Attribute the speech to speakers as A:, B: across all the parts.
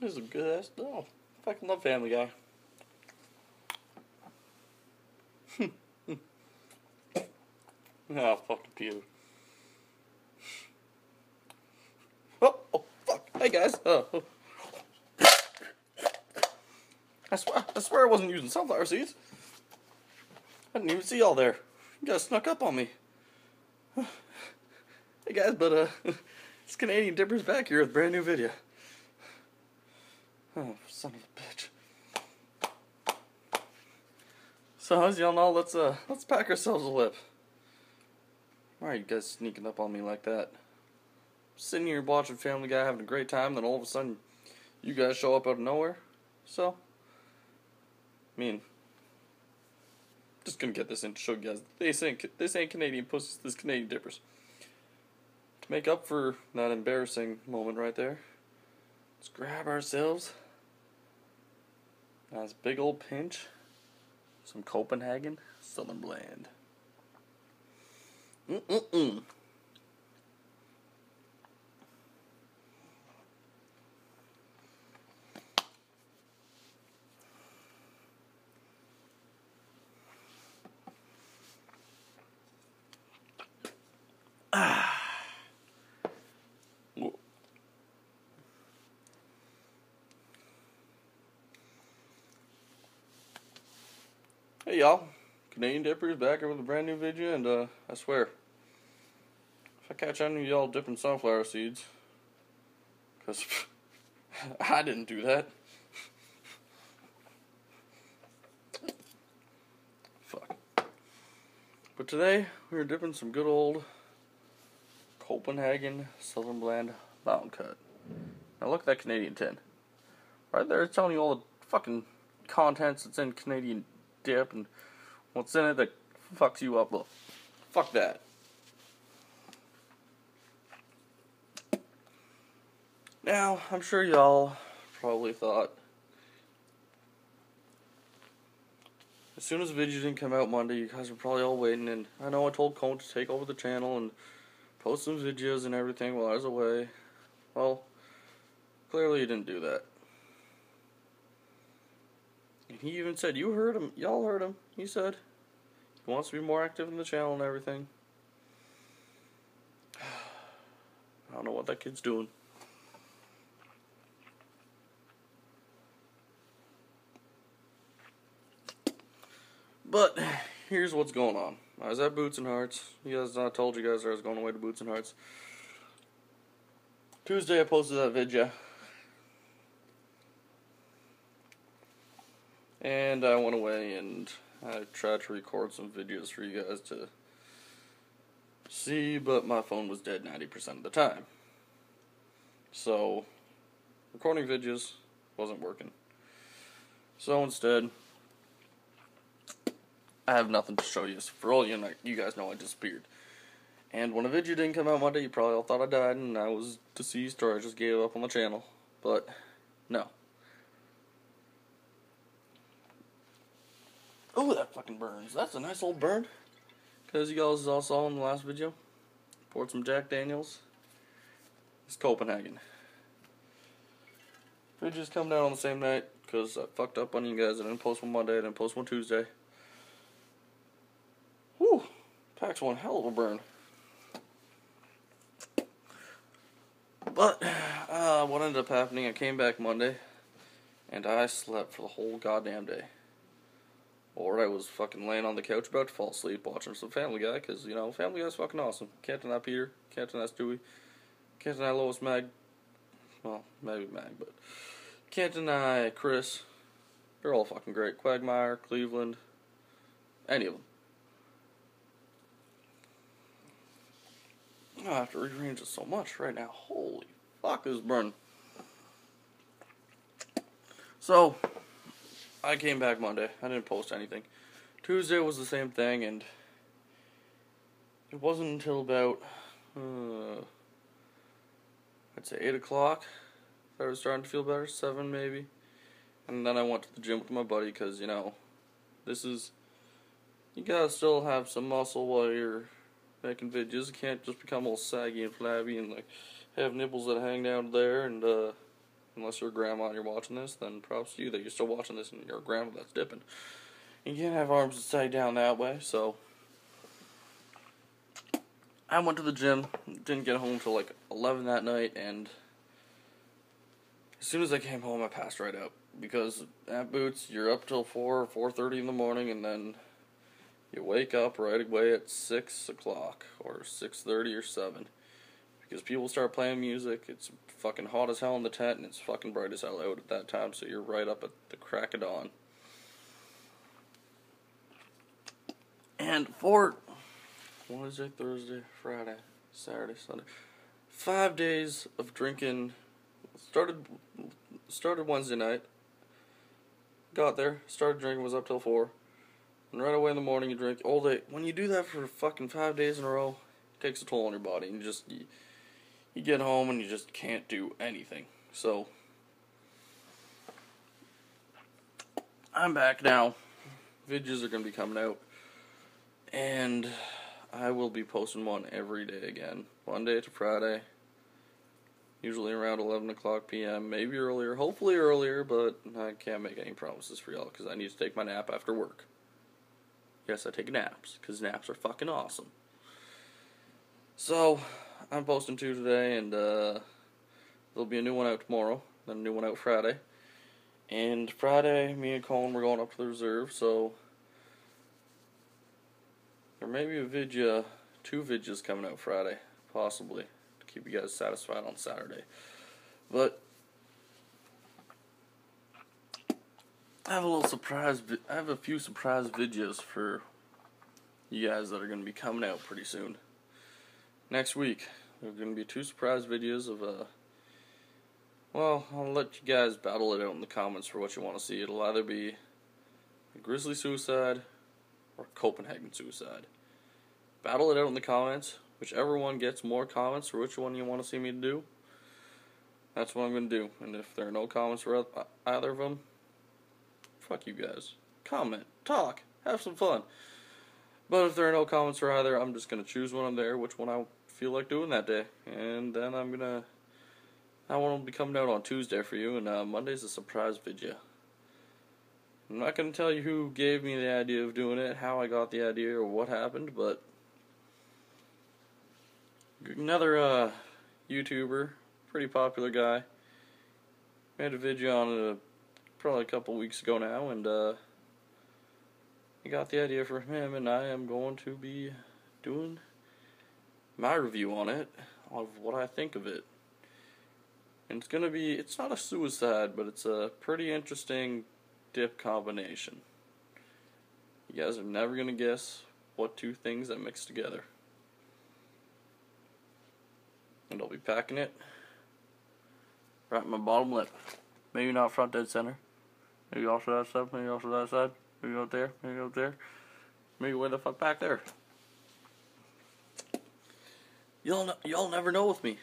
A: This is a good ass. No, fucking love Family Guy. oh, fucking Peter. Oh, oh, fuck. Hey, guys. Oh, oh. I swear, I swear I wasn't using sunflower seeds. I didn't even see y'all there. You guys snuck up on me. Hey guys, but uh, it's Canadian Dippers back here with a brand new video. Oh, son of a bitch. So as y'all know, let's uh, let's pack ourselves a whip. Why are you guys sneaking up on me like that? Sitting here watching Family Guy, having a great time, then all of a sudden, you guys show up out of nowhere. So, I mean, just gonna get this in to show you guys. This ain't this ain't Canadian pussies. This is Canadian dippers. To make up for that embarrassing moment right there, let's grab ourselves nice big old pinch, some Copenhagen. Southern Blend. Mm Hey y'all, Canadian Dippers back here with a brand new video, and uh, I swear, if I catch any of y'all dipping sunflower seeds, because I didn't do that. Fuck. But today, we are dipping some good old Copenhagen Southern Blend Mountain Cut. Now look at that Canadian tin. Right there, it's telling you all the fucking contents that's in Canadian dip and what's in it that fucks you up. Well, fuck that. Now, I'm sure y'all probably thought as soon as the video didn't come out Monday, you guys were probably all waiting, and I know I told Cone to take over the channel and post some videos and everything while I was away. Well, clearly you didn't do that. And he even said, you heard him, y'all heard him, he said he wants to be more active in the channel and everything. I don't know what that kid's doing. But here's what's going on. I was at Boots and Hearts. You guys, I told you guys I was going away to Boots and Hearts. Tuesday I posted that video. And I went away and I tried to record some videos for you guys to see, but my phone was dead 90% of the time. So, recording videos wasn't working. So instead, I have nothing to show you. So for all you know, you guys know I disappeared. And when a video didn't come out Monday, you probably all thought I died and I was deceased or I just gave up on the channel. But, no. Oh, that fucking burns. That's a nice old burn. Because you guys all saw in the last video, poured some Jack Daniels. It's Copenhagen. Videos come down on the same night because I fucked up on you guys. I didn't post one Monday, I didn't post one Tuesday. Whew, packs one hell of a burn. But, uh, what ended up happening, I came back Monday, and I slept for the whole goddamn day. Or I was fucking laying on the couch about to fall asleep watching some Family Guy, because, you know, Family Guy's fucking awesome. Can't deny Peter, can't deny Stewie, can't deny Lois Meg. Well, maybe Meg, but can't deny Chris. They're all fucking great. Quagmire, Cleveland, any of them. I have to rearrange it so much right now. Holy fuck, this burn. So, I came back Monday. I didn't post anything. Tuesday was the same thing, and it wasn't until about, uh, I'd say 8 o'clock that I was starting to feel better. 7 maybe. And then I went to the gym with my buddy because, you know, this is, you gotta still have some muscle while you're making videos. You can't just become all saggy and flabby and, like, have nipples that hang down there and, uh, Unless you're grandma and you're watching this, then props to you that you're still watching this and you're a grandma that's dipping. You can't have arms tied down that way, so. I went to the gym, didn't get home till like 11 that night, and as soon as I came home, I passed right out. Because at Boots, you're up till 4 or 4.30 in the morning, and then you wake up right away at 6 o'clock, or 6.30 or 7 because people start playing music. It's fucking hot as hell in the tent, and it's fucking bright as hell out at that time. So you're right up at the crack of dawn. And for Wednesday, Thursday, Friday, Saturday, Sunday, five days of drinking. Started started Wednesday night. Got there, started drinking, was up till four. And right away in the morning you drink all day. When you do that for fucking five days in a row, it takes a toll on your body. And you just you, you get home and you just can't do anything. So I'm back now. Videos are gonna be coming out. And I will be posting one every day again. Monday to Friday. Usually around 11 o'clock p.m., maybe earlier, hopefully earlier, but I can't make any promises for y'all because I need to take my nap after work. Yes, I take naps because naps are fucking awesome. So, I'm posting two today, and uh, there'll be a new one out tomorrow, then a new one out Friday. And Friday, me and Colin, we're going up to the reserve, so there may be a video, two videos coming out Friday, possibly, to keep you guys satisfied on Saturday. But I have a little surprise. I have a few surprise videos for you guys that are going to be coming out pretty soon. Next week, there are going to be two surprise videos of uh. Well, I'll let you guys battle it out in the comments for what you want to see. It'll either be a Grizzly Suicide or Copenhagen Suicide. Battle it out in the comments. Whichever one gets more comments for which one you want to see me do, that's what I'm going to do. And if there are no comments for either of them, fuck you guys. Comment, talk, have some fun. But if there are no comments for either, I'm just going to choose one of there, which one I feel like doing that day. And then I'm going to. That one will be coming out on Tuesday for you, and uh, Monday's a surprise video. I'm not going to tell you who gave me the idea of doing it, how I got the idea, or what happened, but another uh, YouTuber, pretty popular guy, made a video on it probably a couple weeks ago now, and uh, Got the idea from him, and I am going to be doing my review on it, of what I think of it. And it's gonna be, it's not a suicide, but it's a pretty interesting dip combination. You guys are never gonna guess what two things that mix together. And I'll be packing it right in my bottom lip. Maybe not front dead center. Maybe also that side, maybe also that side. Maybe out there, maybe out there. Maybe way the fuck back there. Y'all, y'all never know with me.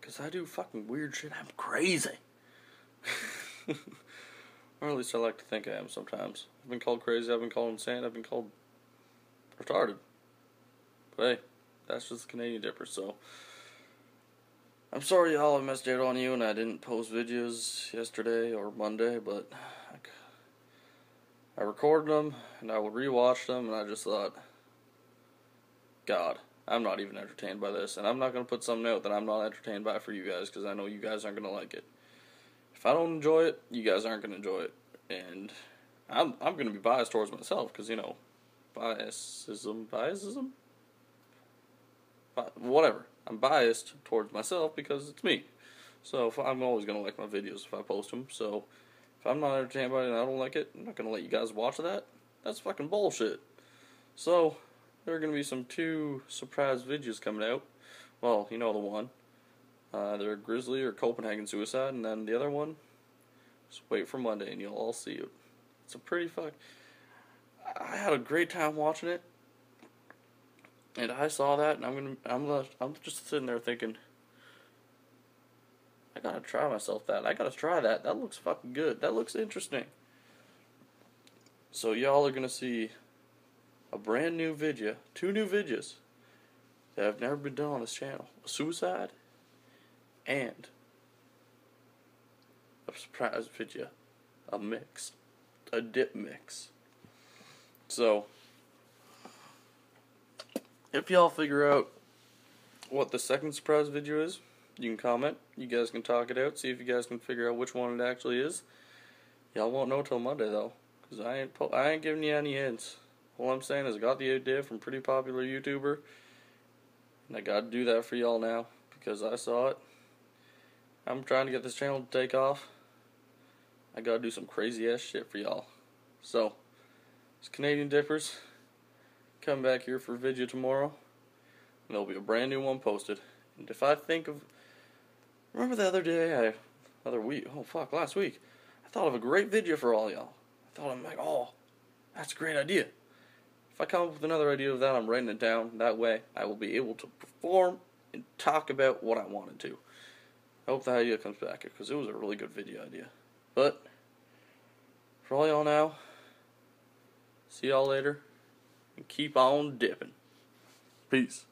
A: Because I do fucking weird shit. I'm crazy. or at least I like to think I am sometimes. I've been called crazy, I've been called insane, I've been called retarded. But hey, that's just the Canadian Dipper, so. I'm sorry y'all I messed out on you and I didn't post videos yesterday or Monday, but I recorded them and I rewatched them and I just thought, God, I'm not even entertained by this, and I'm not gonna put something out that I'm not entertained by for you guys because I know you guys aren't gonna like it. If I don't enjoy it, you guys aren't gonna enjoy it, and I'm I'm gonna be biased towards myself because you know, biasism, biasism, whatever. I'm biased towards myself because it's me. So I'm always gonna like my videos if I post them. So if I'm not entertained by it and I don't like it, I'm not gonna let you guys watch that. That's fucking bullshit. So there are gonna be some two surprise videos coming out. Well, you know the one. Uh, they're Grizzly or Copenhagen Suicide, and then the other one. Just wait for Monday, and you'll all see it. It's a pretty fuck. I had a great time watching it, and I saw that, and I'm gonna, I'm, I'm just sitting there thinking. I gotta try myself that. I gotta try that. That looks fucking good. That looks interesting. So y'all are gonna see a brand new video, two new videos that have never been done on this channel. A suicide and a surprise video, a mix, a dip mix. So, if y'all figure out what the second surprise video is, you can comment. You guys can talk it out. See if you guys can figure out which one it actually is. Y'all won't know till Monday though, cause I ain't I ain't giving you any hints. All I'm saying is I got the idea from pretty popular YouTuber, and I got to do that for y'all now because I saw it. I'm trying to get this channel to take off. I gotta do some crazy ass shit for y'all. So, it's Canadian Dippers. Come back here for video tomorrow. And there'll be a brand new one posted. And if I think of remember the other day I other week oh fuck, last week, I thought of a great video for all y'all. I thought I'm like, oh, that's a great idea. If I come up with another idea of that, I'm writing it down. That way I will be able to perform and talk about what I wanted to. I hope the idea comes back because it was a really good video idea. But for all y'all now, see y'all later and keep on dipping. Peace.